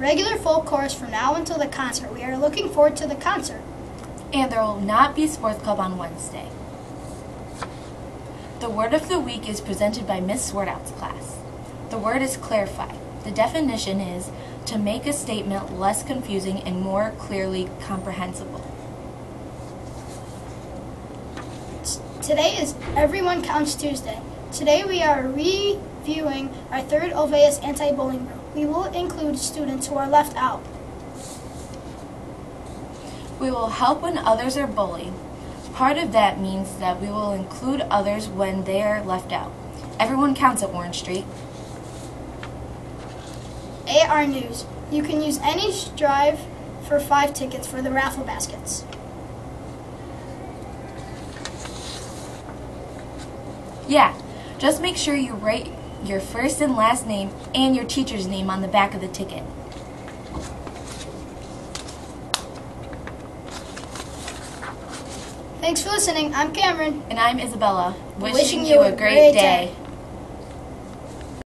Regular folk chorus from now until the concert. We are looking forward to the concert. And there will not be sports club on Wednesday. The word of the week is presented by Miss Swartout's class. The word is clarify. The definition is to make a statement less confusing and more clearly comprehensible. Today is Everyone Counts Tuesday. Today we are reviewing our third Olweus anti-bullying rule. We will include students who are left out. We will help when others are bullied. Part of that means that we will include others when they are left out. Everyone counts at Warren Street. AR News. You can use any drive for five tickets for the raffle baskets. Yeah, just make sure you write your first and last name and your teacher's name on the back of the ticket. Thanks for listening. I'm Cameron. And I'm Isabella, wishing, Wishing you a great day.